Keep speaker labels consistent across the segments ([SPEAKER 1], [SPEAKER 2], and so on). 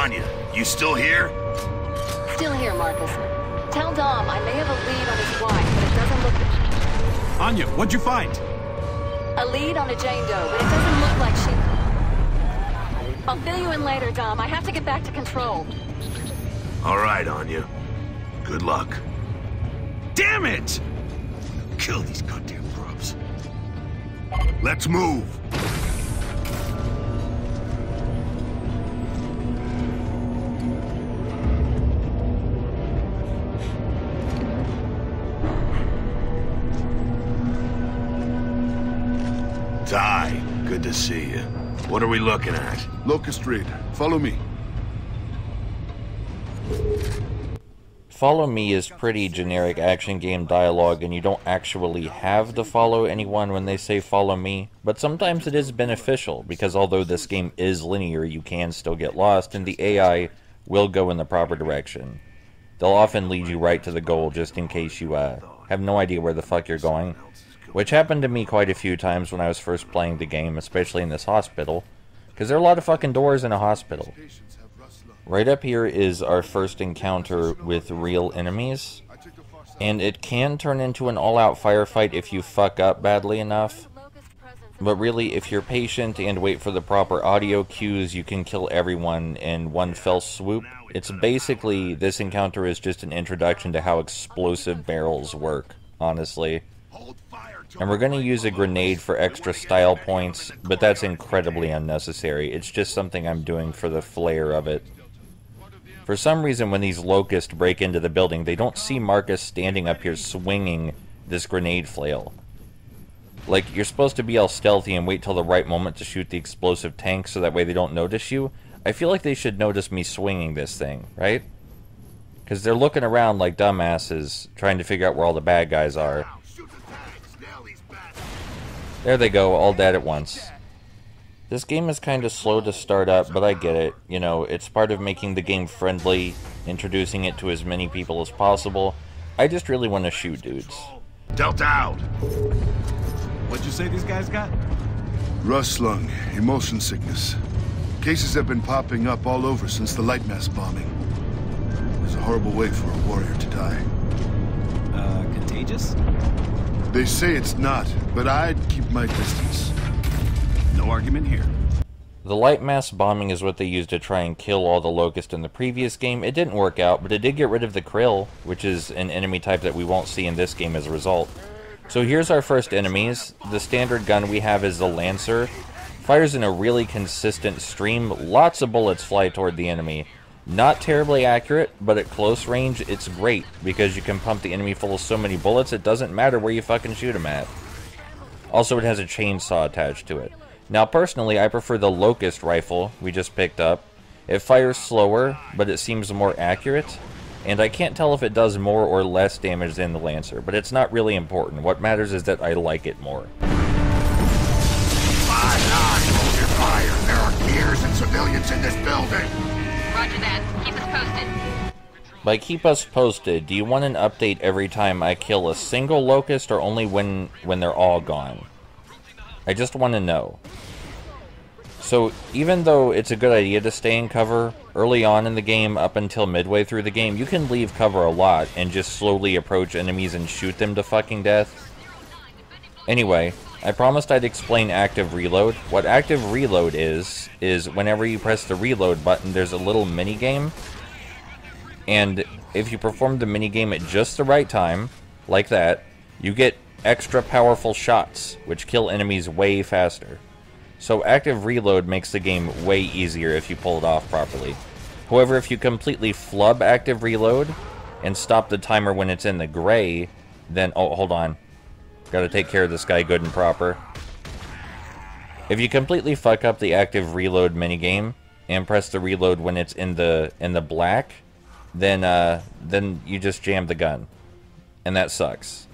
[SPEAKER 1] Anya, you still here?
[SPEAKER 2] Still here, Marcus. Tell Dom I may have a lead on his wife, but it doesn't look...
[SPEAKER 3] Anya, what'd you find?
[SPEAKER 2] A lead on a Jane Doe, but it doesn't look like she... I'll fill you in later, Dom. I have to get back to control.
[SPEAKER 1] All right, Anya. Good luck.
[SPEAKER 3] Damn it! Kill these goddamn grubs.
[SPEAKER 1] Let's move. Ty, good to see you. What are we looking at?
[SPEAKER 4] Locust Raid. Follow me.
[SPEAKER 5] Follow me is pretty generic action game dialogue and you don't actually have to follow anyone when they say follow me, but sometimes it is beneficial because although this game is linear, you can still get lost and the AI will go in the proper direction. They'll often lead you right to the goal just in case you uh, have no idea where the fuck you're going. Which happened to me quite a few times when I was first playing the game, especially in this hospital. Because there are a lot of fucking doors in a hospital. Right up here is our first encounter with real enemies. And it can turn into an all-out firefight if you fuck up badly enough. But really, if you're patient and wait for the proper audio cues, you can kill everyone in one fell swoop. It's basically, this encounter is just an introduction to how explosive barrels work, honestly. And we're going to use a grenade for extra style points, but that's incredibly unnecessary. It's just something I'm doing for the flair of it. For some reason, when these locusts break into the building, they don't see Marcus standing up here swinging this grenade flail. Like, you're supposed to be all stealthy and wait till the right moment to shoot the explosive tank so that way they don't notice you. I feel like they should notice me swinging this thing, right? Because they're looking around like dumbasses, trying to figure out where all the bad guys are. There they go, all dead at once. This game is kind of slow to start up, but I get it. You know, it's part of making the game friendly, introducing it to as many people as possible. I just really want to shoot dudes.
[SPEAKER 1] Delta out.
[SPEAKER 3] What'd you say these guys got?
[SPEAKER 4] Rust lung, imulsion sickness. Cases have been popping up all over since the Lightmass bombing. It's a horrible way for a warrior to die.
[SPEAKER 3] Uh, contagious?
[SPEAKER 4] They say it's not, but I'd keep my distance.
[SPEAKER 3] No argument here.
[SPEAKER 5] The Lightmass bombing is what they used to try and kill all the Locust in the previous game. It didn't work out, but it did get rid of the Kryll, which is an enemy type that we won't see in this game as a result. So here's our first enemies. The standard gun we have is the Lancer. Fires in a really consistent stream. Lots of bullets fly toward the enemy. Not terribly accurate, but at close range, it's great, because you can pump the enemy full of so many bullets, it doesn't matter where you fucking shoot them at. Also, it has a chainsaw attached to it. Now, personally, I prefer the Locust rifle we just picked up. It fires slower, but it seems more accurate, and I can't tell if it does more or less damage than the Lancer, but it's not really important. What matters is that I like it more.
[SPEAKER 1] Five nine, hold your fire. There are gears and civilians in this building.
[SPEAKER 6] Roger that. Keep us posted.
[SPEAKER 5] By keep us posted, do you want an update every time I kill a single locust or only when when they're all gone? I just want to know. So, even though it's a good idea to stay in cover early on in the game up until midway through the game, you can leave cover a lot and just slowly approach enemies and shoot them to fucking death. Anyway, I promised I'd explain active reload. What active reload is, is whenever you press the reload button, there's a little mini game. And if you perform the mini game at just the right time, like that, you get extra powerful shots, which kill enemies way faster. So active reload makes the game way easier if you pull it off properly. However, if you completely flub active reload and stop the timer when it's in the gray, then... Oh, hold on. Gotta take care of this guy good and proper. If you completely fuck up the active reload minigame and press the reload when it's in the in the black, then uh, then you just jam the gun. And that sucks.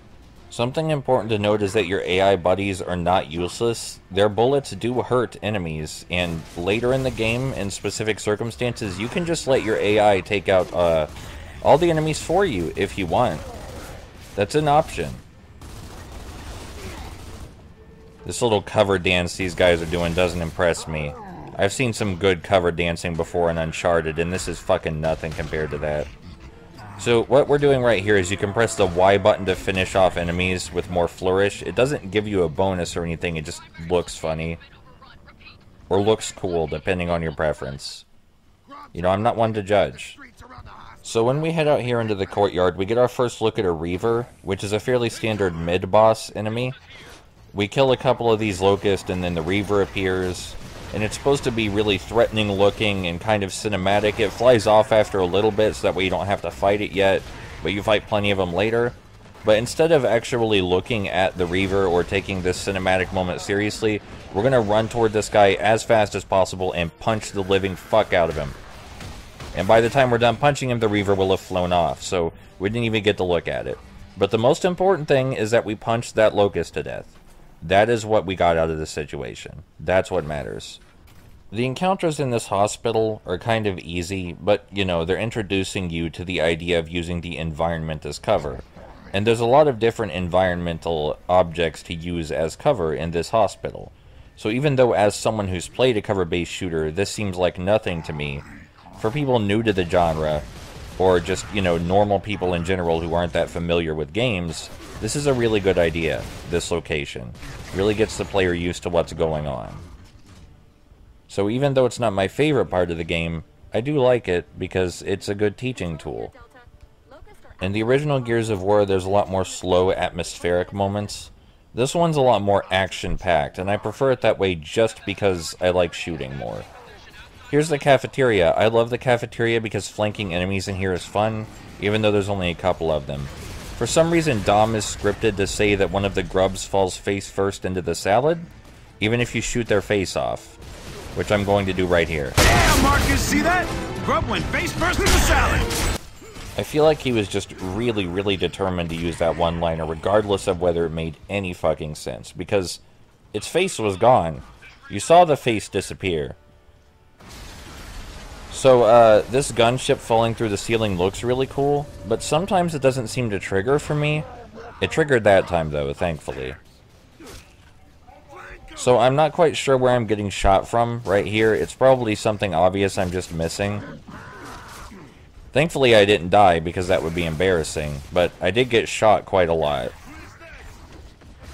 [SPEAKER 5] Something important to note is that your AI buddies are not useless. Their bullets do hurt enemies, and later in the game, in specific circumstances, you can just let your AI take out uh, all the enemies for you if you want. That's an option. This little cover dance these guys are doing doesn't impress me. I've seen some good cover dancing before in Uncharted, and this is fucking nothing compared to that. So what we're doing right here is you can press the Y button to finish off enemies with more flourish. It doesn't give you a bonus or anything, it just looks funny. Or looks cool, depending on your preference. You know, I'm not one to judge. So when we head out here into the courtyard, we get our first look at a Reaver, which is a fairly standard mid-boss enemy. We kill a couple of these locusts and then the Reaver appears, and it's supposed to be really threatening looking and kind of cinematic. It flies off after a little bit so that way you don't have to fight it yet, but you fight plenty of them later. But instead of actually looking at the Reaver or taking this cinematic moment seriously, we're going to run toward this guy as fast as possible and punch the living fuck out of him. And by the time we're done punching him, the Reaver will have flown off, so we didn't even get to look at it. But the most important thing is that we punched that Locust to death. That is what we got out of the situation. That's what matters. The encounters in this hospital are kind of easy, but, you know, they're introducing you to the idea of using the environment as cover. And there's a lot of different environmental objects to use as cover in this hospital. So even though as someone who's played a cover-based shooter, this seems like nothing to me, for people new to the genre, or just, you know, normal people in general who aren't that familiar with games, this is a really good idea, this location. Really gets the player used to what's going on. So even though it's not my favorite part of the game, I do like it because it's a good teaching tool. In the original Gears of War, there's a lot more slow, atmospheric moments. This one's a lot more action-packed, and I prefer it that way just because I like shooting more. Here's the cafeteria. I love the cafeteria because flanking enemies in here is fun, even though there's only a couple of them. For some reason, Dom is scripted to say that one of the grubs falls face first into the salad, even if you shoot their face off, which I'm going to do right here.
[SPEAKER 3] Damn, Marcus, see that? Grub went face first into the salad.
[SPEAKER 5] I feel like he was just really, really determined to use that one-liner, regardless of whether it made any fucking sense, because its face was gone. You saw the face disappear. So, uh, this gunship falling through the ceiling looks really cool, but sometimes it doesn't seem to trigger for me. It triggered that time, though, thankfully. So I'm not quite sure where I'm getting shot from right here. It's probably something obvious I'm just missing. Thankfully I didn't die because that would be embarrassing, but I did get shot quite a lot.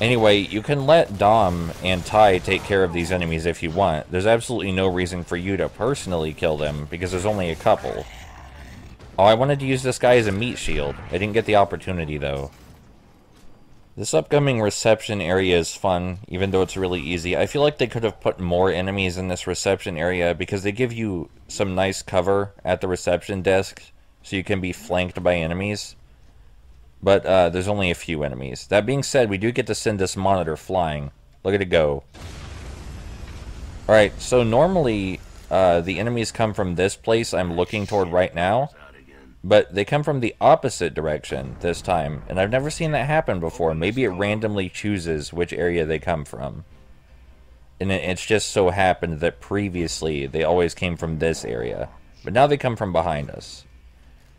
[SPEAKER 5] Anyway, you can let Dom and Ty take care of these enemies if you want. There's absolutely no reason for you to personally kill them, because there's only a couple. Oh, I wanted to use this guy as a meat shield. I didn't get the opportunity, though. This upcoming reception area is fun, even though it's really easy. I feel like they could have put more enemies in this reception area, because they give you some nice cover at the reception desk, so you can be flanked by enemies. But uh, there's only a few enemies. That being said, we do get to send this monitor flying. Look at it go. Alright, so normally uh, the enemies come from this place I'm looking toward right now. But they come from the opposite direction this time. And I've never seen that happen before. Maybe it randomly chooses which area they come from. And it's just so happened that previously they always came from this area. But now they come from behind us.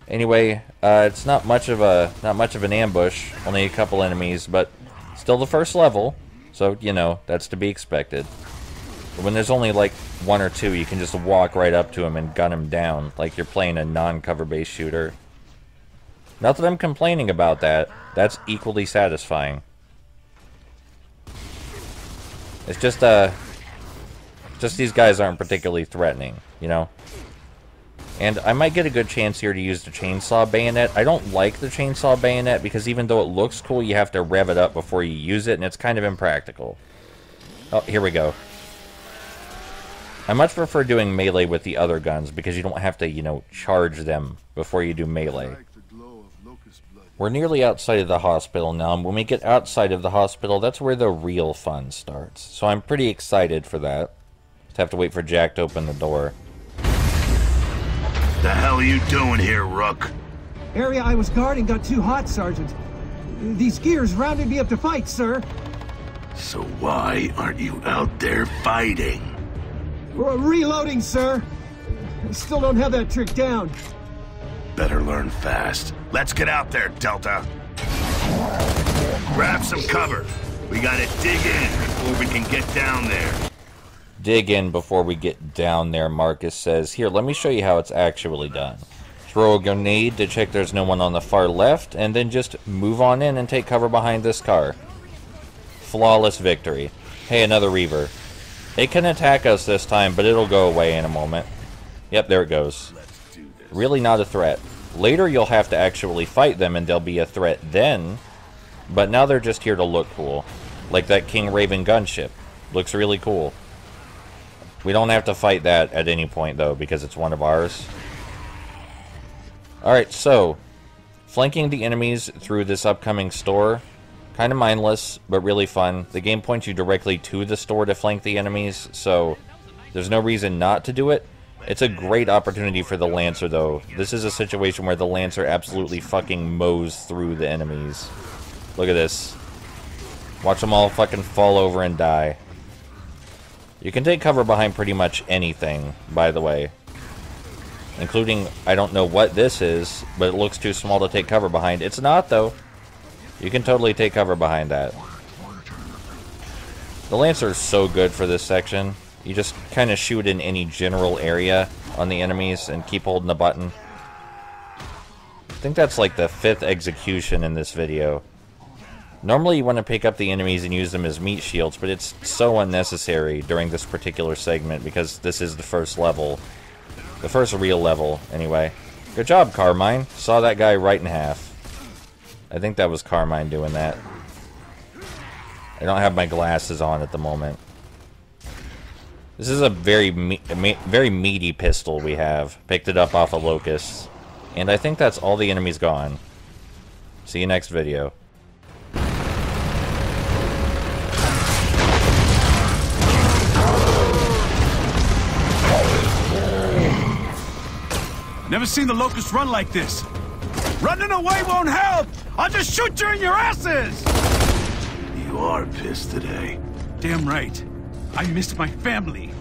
[SPEAKER 5] Anyway, uh, it's not much of a not much of an ambush. Only a couple enemies, but still the first level. So you know that's to be expected. But when there's only like one or two, you can just walk right up to them and gun them down, like you're playing a non-cover based shooter. Not that I'm complaining about that. That's equally satisfying. It's just uh, just these guys aren't particularly threatening, you know. And I might get a good chance here to use the chainsaw bayonet. I don't like the chainsaw bayonet because even though it looks cool, you have to rev it up before you use it, and it's kind of impractical. Oh, here we go. I much prefer doing melee with the other guns because you don't have to, you know, charge them before you do melee. We're nearly outside of the hospital now, and when we get outside of the hospital, that's where the real fun starts. So I'm pretty excited for that. Just have to wait for Jack to open the door.
[SPEAKER 1] The hell are you doing here, Rook?
[SPEAKER 7] Area I was guarding got too hot, Sergeant. These gears rounded me up to fight, sir.
[SPEAKER 1] So why aren't you out there fighting?
[SPEAKER 7] Re- reloading, sir. Still don't have that trick down.
[SPEAKER 1] Better learn fast. Let's get out there, Delta. Grab some cover. We gotta dig in before we can get down there.
[SPEAKER 5] Dig in before we get down there, Marcus says. Here, let me show you how it's actually done. Throw a grenade to check there's no one on the far left, and then just move on in and take cover behind this car. Flawless victory. Hey, another Reaver. It can attack us this time, but it'll go away in a moment. Yep, there it goes. Really not a threat. Later you'll have to actually fight them and they'll be a threat then, but now they're just here to look cool. Like that King Raven gunship. Looks really cool. We don't have to fight that at any point though, because it's one of ours. Alright, so, flanking the enemies through this upcoming store, kind of mindless, but really fun. The game points you directly to the store to flank the enemies, so there's no reason not to do it. It's a great opportunity for the Lancer, though. This is a situation where the Lancer absolutely fucking mows through the enemies. Look at this. Watch them all fucking fall over and die. You can take cover behind pretty much anything, by the way. Including, I don't know what this is, but it looks too small to take cover behind. It's not, though. You can totally take cover behind that. The Lancer is so good for this section. You just kind of shoot in any general area on the enemies and keep holding the button. I think that's like the fifth execution in this video. Normally you want to pick up the enemies and use them as meat shields, but it's so unnecessary during this particular segment because this is the first level. The first real level, anyway. Good job, Carmine. Saw that guy right in half. I think that was Carmine doing that. I don't have my glasses on at the moment. This is a very me me very meaty pistol we have. Picked it up off a of Locust. And I think that's all the enemies gone. See you next video.
[SPEAKER 3] Never seen the Locust run like this. Running away won't help! I'll just shoot you in your asses!
[SPEAKER 1] You are pissed today.
[SPEAKER 3] Damn right. I missed my family.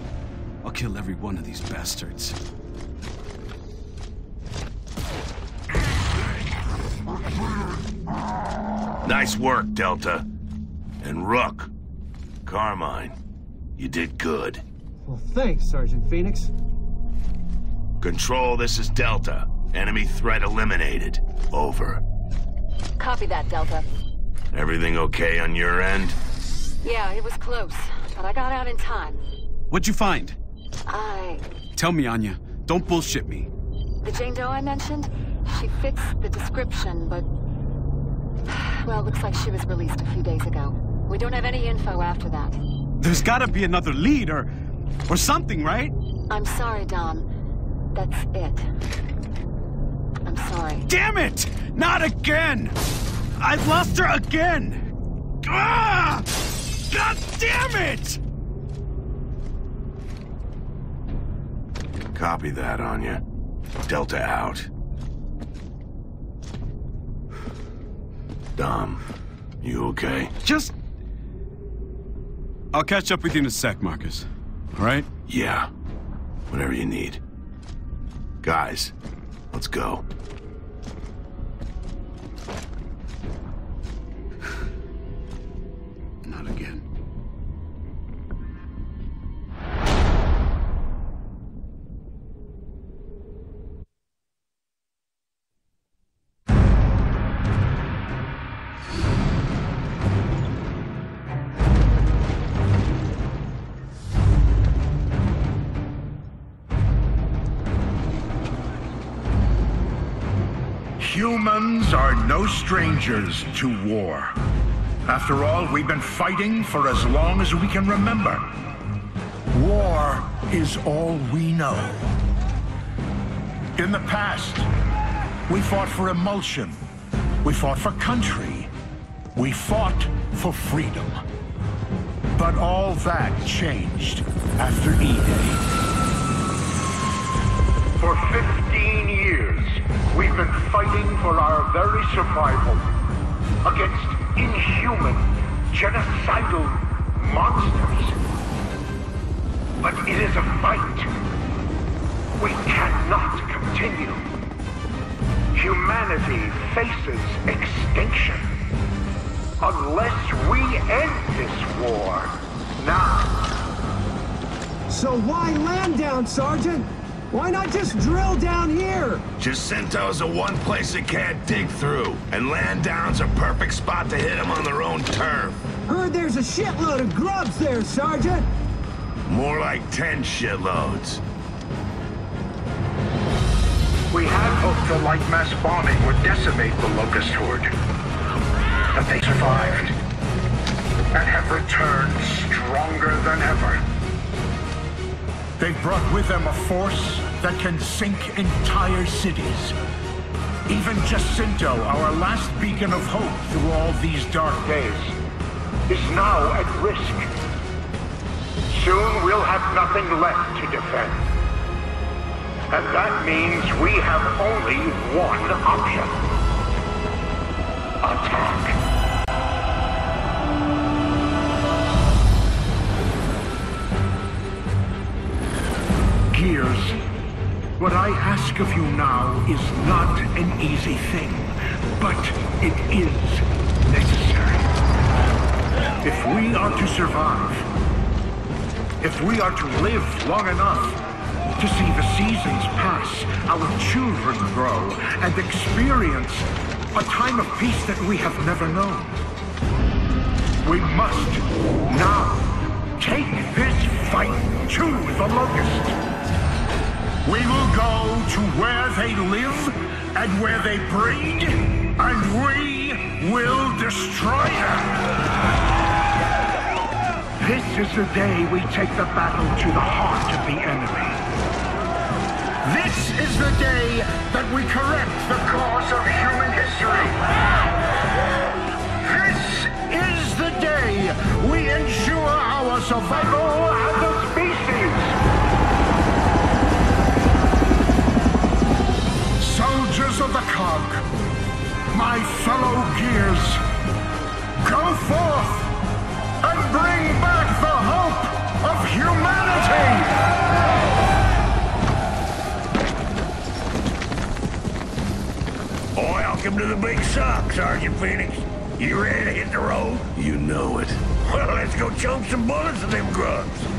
[SPEAKER 3] I'll kill every one of these bastards.
[SPEAKER 1] Nice work, Delta. And Rook, Carmine, you did good.
[SPEAKER 7] Well, thanks, Sergeant Phoenix.
[SPEAKER 1] Control, this is Delta. Enemy threat eliminated. Over.
[SPEAKER 2] Copy that, Delta.
[SPEAKER 1] Everything okay on your end?
[SPEAKER 2] Yeah, it was close, but I got out in time.
[SPEAKER 3] What'd you find?
[SPEAKER 2] I...
[SPEAKER 3] Tell me, Anya. Don't bullshit me.
[SPEAKER 2] The Jane Doe I mentioned? She fits the description, but... Well, looks like she was released a few days ago. We don't have any info after that.
[SPEAKER 3] There's gotta be another lead, or... or something, right?
[SPEAKER 2] I'm sorry, Dom. That's it. I'm sorry.
[SPEAKER 3] Damn it! Not again! I've lost her again! Ah! God damn it!
[SPEAKER 1] Copy that, Anya. Delta out. Dom, you okay?
[SPEAKER 3] Just... I'll catch up with you in a sec, Marcus. All right?
[SPEAKER 1] Yeah. Whatever you need. Guys, let's go.
[SPEAKER 8] Humans are no strangers to war. After all, we've been fighting for as long as we can remember. War is all we know. In the past, we fought for imulsion. We fought for country. We fought for freedom. But all that changed after E-Day. For 15 years, we've been fighting for our very survival against inhuman, genocidal monsters. But it is a fight we cannot continue. Humanity faces extinction unless we end this war now.
[SPEAKER 7] So why Landown, Sergeant? Why not just drill down here?
[SPEAKER 1] Jacinto's the one place it can't dig through, and Landown's a perfect spot to hit them on their own turf.
[SPEAKER 7] Heard there's a shitload of grubs there, Sergeant.
[SPEAKER 1] More like ten shitloads.
[SPEAKER 8] We had hoped the Lightmass bombing would decimate the Locust Horde. But they survived. And have returned stronger than ever. They've brought with them a force that can sink entire cities. Even Jacinto, our last beacon of hope through all these dark days, is now at risk. Soon we'll have nothing left to defend. And that means we have only one option. Attack. Gears, what I ask of you now is not an easy thing, but it is necessary. If we are to survive, if we are to live long enough to see the seasons pass, our children grow, and experience a time of peace that we have never known. We must now take this fight to the Locust. We will go to where they live and where they breed, and we will destroy them. This is the day we take the battle to the heart of the enemy. This is the day that we correct the course of human history. This is the day we ensure our survival Soldiers of the Cog, my fellow Gears, go forth and bring back the hope of humanity!
[SPEAKER 1] Welcome to the big sock, Sergeant Phoenix. You ready to hit the road?
[SPEAKER 4] You know it.
[SPEAKER 1] Well, let's go choke some bullets at them grubs.